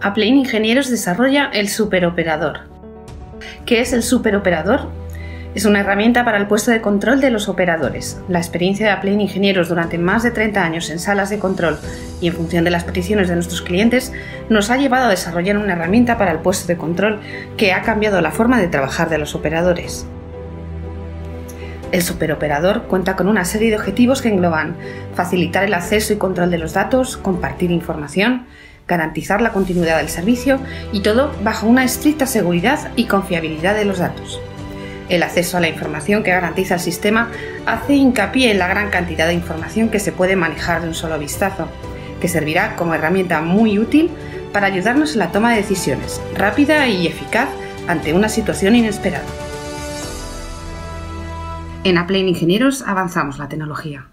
Aplein Ingenieros desarrolla el superoperador. ¿Qué es el superoperador? Es una herramienta para el puesto de control de los operadores. La experiencia de Aplein Ingenieros durante más de 30 años en salas de control y en función de las peticiones de nuestros clientes nos ha llevado a desarrollar una herramienta para el puesto de control que ha cambiado la forma de trabajar de los operadores. El superoperador cuenta con una serie de objetivos que engloban facilitar el acceso y control de los datos, compartir información, garantizar la continuidad del servicio y todo bajo una estricta seguridad y confiabilidad de los datos. El acceso a la información que garantiza el sistema hace hincapié en la gran cantidad de información que se puede manejar de un solo vistazo, que servirá como herramienta muy útil para ayudarnos en la toma de decisiones rápida y eficaz ante una situación inesperada. En Apple Ingenieros avanzamos la tecnología.